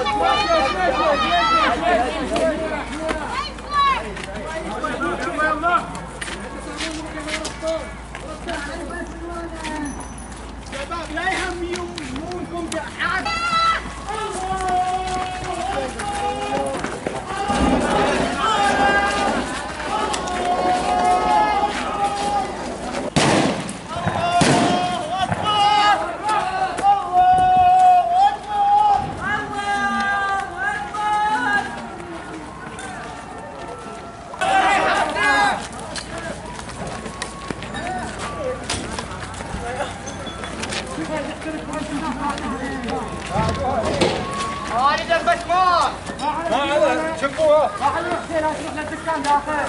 Thank you. خالد البشمار ما عليه شبوه ما عليه حسين لا تدخل داخل